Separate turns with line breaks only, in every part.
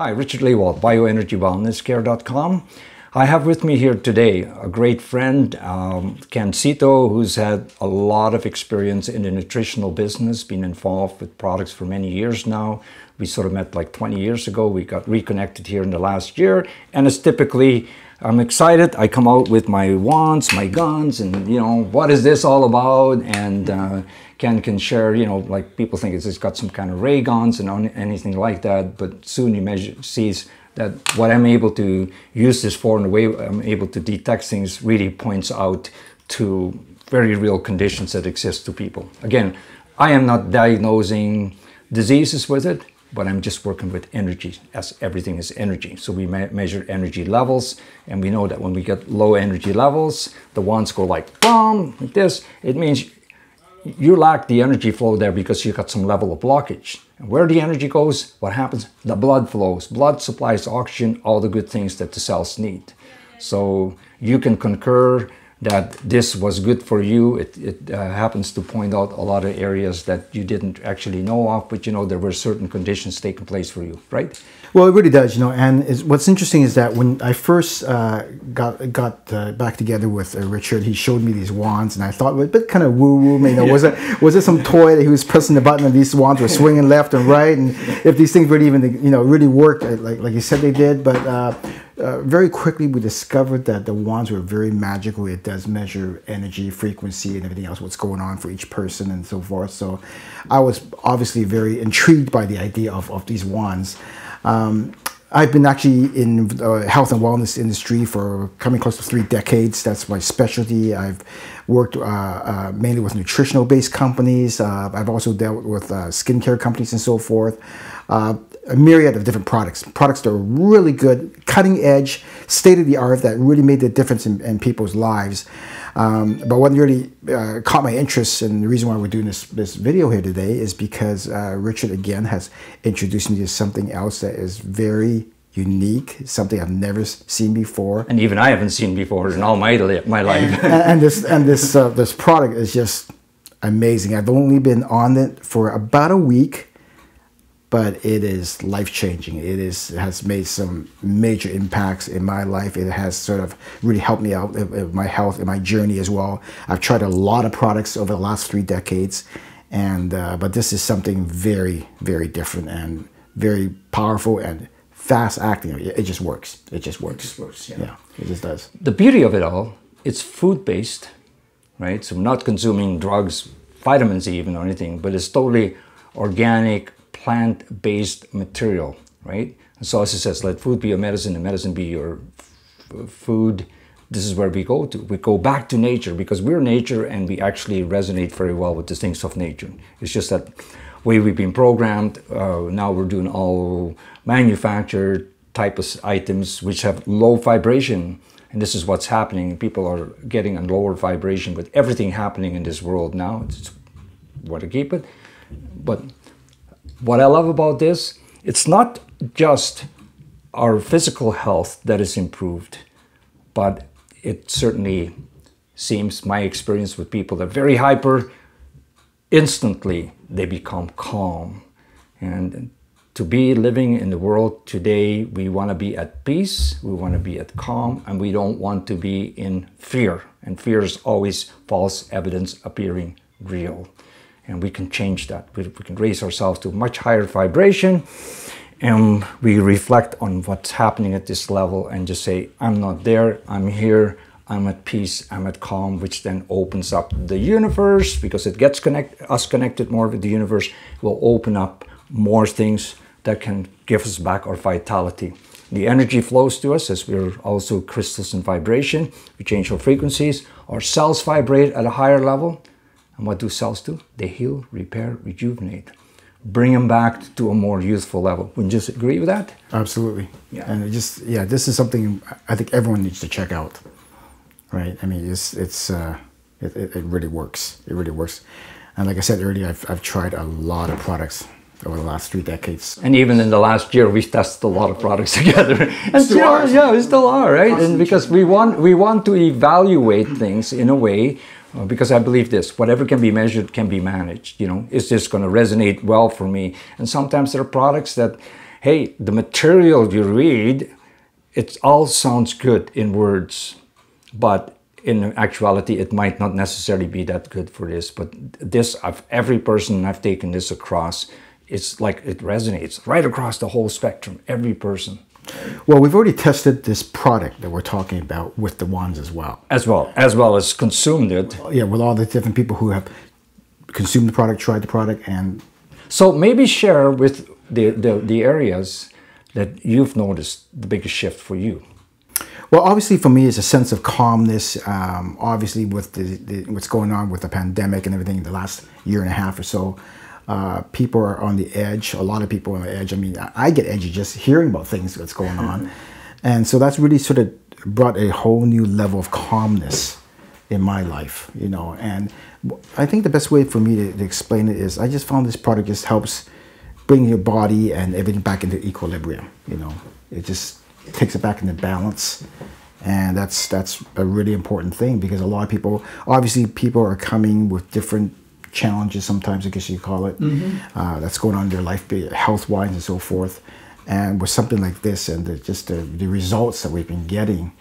Hi, Richard Lehwald, bioenergywellnesscare.com. I have with me here today a great friend, um, Ken Seto, who's had a lot of experience in the nutritional business, been involved with products for many years now. We sort of met like 20 years ago. We got reconnected here in the last year, and it's typically I'm excited. I come out with my wands, my guns, and you know, what is this all about? And uh, Ken can share, you know, like people think it's, got some kind of ray guns and anything like that, but soon he measure, sees that what I'm able to use this for and the way I'm able to detect things really points out to very real conditions that exist to people. Again, I am not diagnosing diseases with it but I'm just working with energy as everything is energy. So we me measure energy levels and we know that when we get low energy levels, the ones go like boom, like this. It means you lack the energy flow there because you got some level of blockage. And where the energy goes, what happens? The blood flows. Blood supplies oxygen, all the good things that the cells need. So you can concur that this was good for you. It, it uh, happens to point out a lot of areas that you didn't actually know of, but you know there were certain conditions taking place for you, right?
Well, it really does, you know. And what's interesting is that when I first uh, got got uh, back together with uh, Richard, he showed me these wands, and I thought, well, a bit kind of woo woo. You know, yeah. was it was it some toy that he was pressing the button and these wands were swinging left and right, and if these things really even you know really worked uh, like like you said they did, but uh, uh, very quickly we discovered that the wands were very magical. It does measure energy, frequency, and everything else, what's going on for each person and so forth. So I was obviously very intrigued by the idea of, of these wands. Um, I've been actually in the health and wellness industry for coming close to three decades. That's my specialty. I've worked uh, uh, mainly with nutritional based companies. Uh, I've also dealt with uh, skincare companies and so forth. A myriad of different products. Products that are really good, cutting edge, state of the art that really made the difference in, in people's lives. Um, but what really uh, caught my interest and the reason why we're doing this, this video here today is because uh, Richard again has introduced me to something else that is very unique, something I've never seen before.
And even I haven't seen before in all my, my life.
and, and, this, and this, uh, this product is just amazing. I've only been on it for about a week but it is life changing. It is it has made some major impacts in my life. It has sort of really helped me out in my health and my journey as well. I've tried a lot of products over the last three decades, and uh, but this is something very very different and very powerful and fast acting. It just works. It just works. It just works. Yeah. yeah, it just does.
The beauty of it all, it's food based, right? So I'm not consuming drugs, vitamins even or anything, but it's totally organic plant-based material, right? So as it says, let food be your medicine and medicine be your food. This is where we go to. We go back to nature because we're nature and we actually resonate very well with the things of nature. It's just that way we've been programmed. Uh, now we're doing all manufactured type of items which have low vibration. And this is what's happening. People are getting a lower vibration with everything happening in this world now. It's what to keep it. But what I love about this, it's not just our physical health that is improved, but it certainly seems my experience with people that are very hyper, instantly they become calm. And to be living in the world today, we want to be at peace, we want to be at calm, and we don't want to be in fear. And fear is always false evidence appearing real and we can change that. We, we can raise ourselves to much higher vibration and we reflect on what's happening at this level and just say, I'm not there, I'm here, I'm at peace, I'm at calm, which then opens up the universe because it gets connect, us connected more with the universe, will open up more things that can give us back our vitality. The energy flows to us as we're also crystals in vibration. We change our frequencies. Our cells vibrate at a higher level. And what do cells do? They heal, repair, rejuvenate, bring them back to a more youthful level. Wouldn't you agree with that?
Absolutely. Yeah. And it just yeah, this is something I think everyone needs to check out. Right. I mean, it's it's uh, it, it, it really works. It really works. And like I said earlier, I've I've tried a lot of products over the last three decades.
And even in the last year, we've tested a lot of products together. and still are. yeah, we still are, right? And because we want we want to evaluate things in a way Uh, because I believe this, whatever can be measured can be managed, you know, is this going to resonate well for me? And sometimes there are products that, hey, the material you read, it all sounds good in words, but in actuality, it might not necessarily be that good for this. But this, of every person I've taken this across, it's like it resonates right across the whole spectrum, every person.
Well, we've already tested this product that we're talking about with the wands as well.
As well, as well as consumed it.
Yeah, with all the different people who have consumed the product, tried the product, and
so maybe share with the, the, the areas that you've noticed the biggest shift for you.
Well, obviously, for me, it's a sense of calmness. Um, obviously, with the, the, what's going on with the pandemic and everything, in the last year and a half or so, uh, people are on the edge. A lot of people are on the edge. I mean, I get edgy just hearing about things that's going on, and so that's really sort of brought a whole new level of calmness in my life. You know, and I think the best way for me to, to explain it is I just found this product just helps bring your body and everything back into equilibrium. You know, it just takes it back into balance and that's that's a really important thing because a lot of people obviously people are coming with different challenges sometimes i guess you call it mm-hmm. uh, that's going on in their life health wise and so forth and with something like this and the, just the, the results that we've been getting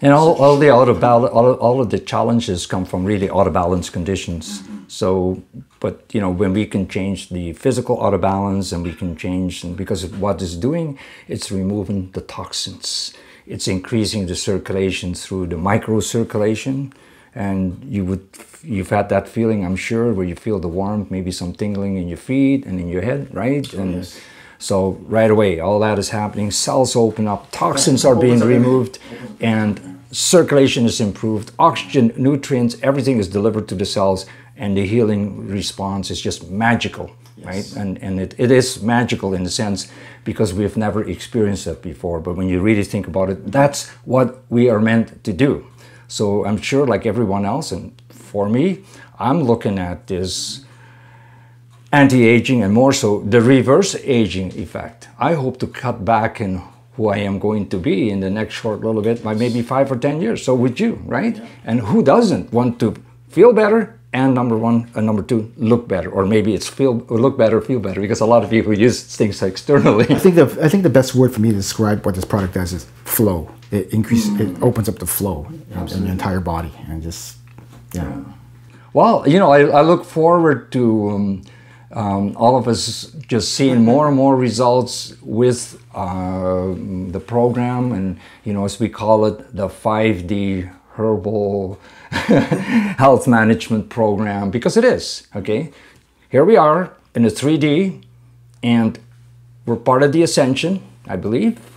and all, all the out of balance, all, all of the challenges come from really out of balance conditions. Mm-hmm. So, but you know, when we can change the physical out of balance and we can change, and because of what it's doing, it's removing the toxins. It's increasing the circulation through the microcirculation. And you would, you've had that feeling, I'm sure, where you feel the warmth, maybe some tingling in your feet and in your head, right? Oh, and
yes.
so right away, all that is happening. Cells open up, toxins are being removed, and circulation is improved, oxygen, nutrients, everything is delivered to the cells, and the healing response is just magical, yes. right? And, and it, it is magical in a sense because we've never experienced that before. But when you really think about it, that's what we are meant to do. So I'm sure, like everyone else, and for me, I'm looking at this anti aging and more so the reverse aging effect. I hope to cut back in who I am going to be in the next short little bit by maybe five or 10 years. So would you, right? Yeah. And who doesn't want to feel better and number one and number two look better or maybe it's feel look better feel better because a lot of people use things externally
i think the i think the best word for me to describe what this product does is flow it increases mm. it opens up the flow in, in, the entire body and just yeah, yeah.
well you know i, I look forward to um, um, all of us just seeing more and more results with uh, the program and you know as we call it the 5d herbal health management program because it is okay here we are in the 3d and we're part of the ascension i believe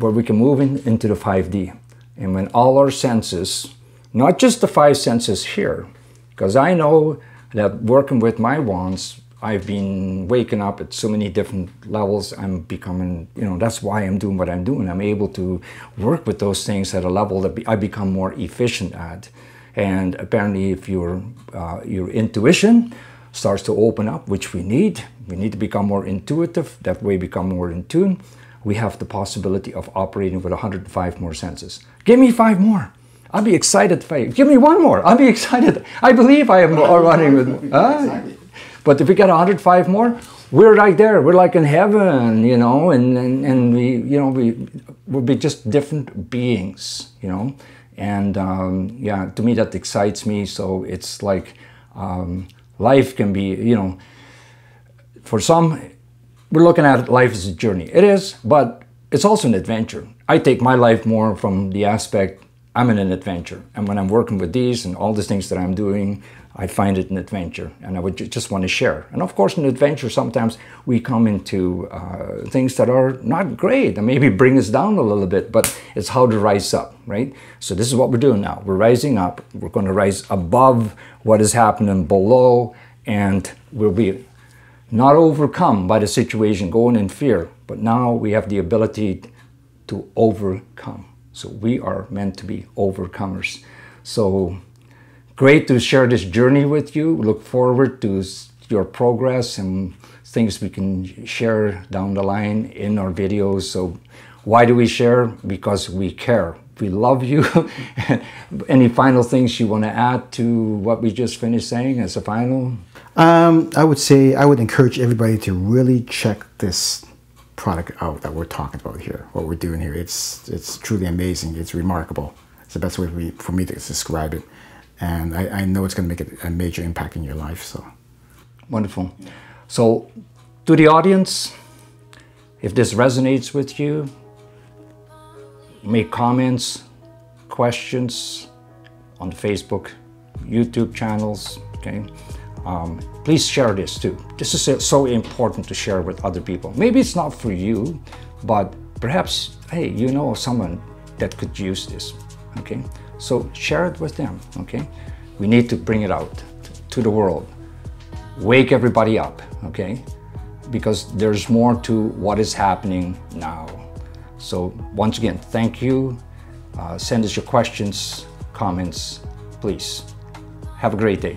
where we can move in, into the 5d and when all our senses not just the five senses here because i know that working with my wands I've been waking up at so many different levels. I'm becoming, you know, that's why I'm doing what I'm doing. I'm able to work with those things at a level that I become more efficient at. And apparently, if your uh, your intuition starts to open up, which we need, we need to become more intuitive. That way, become more in tune. We have the possibility of operating with 105 more senses. Give me five more. I'll be excited. Give me one more. I'll be excited. I believe I am running with. Uh, but if we get 105 more, we're right there. We're like in heaven, you know, and, and, and we, you know, we, we'll be just different beings, you know. And um, yeah, to me, that excites me. So it's like um, life can be, you know, for some, we're looking at life as a journey. It is, but it's also an adventure. I take my life more from the aspect I'm in an adventure. And when I'm working with these and all the things that I'm doing, I find it an adventure and I would just want to share. And of course, in adventure, sometimes we come into uh, things that are not great and maybe bring us down a little bit, but it's how to rise up, right? So, this is what we're doing now. We're rising up. We're going to rise above what is happening below, and we'll be not overcome by the situation, going in fear, but now we have the ability to overcome. So, we are meant to be overcomers. So, great to share this journey with you. Look forward to your progress and things we can share down the line in our videos. So, why do we share? Because we care. We love you. Any final things you want to add to what we just finished saying as a final?
Um, I would say I would encourage everybody to really check this product out that we're talking about here, what we're doing here. It's it's truly amazing. It's remarkable. It's the best way for me, for me to describe it, and I, I know it's going to make a, a major impact in your life. So
Wonderful. So, to the audience, if this resonates with you, make comments, questions on the Facebook, YouTube channels. Okay, um, please share this too. This is so- so important to share with other people. Maybe it's not for you, but perhaps hey, you know someone that could use this. Okay, so share it with them. Okay, we need to bring it out to the world wake everybody up, okay? Because there's more to what is happening now. So, once again, thank you. Uh, send us your questions, comments, please. Have a great day.